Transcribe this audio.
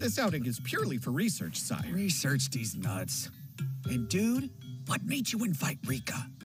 This outing is purely for research, sire. Research these nuts. And dude, what made you invite Rika?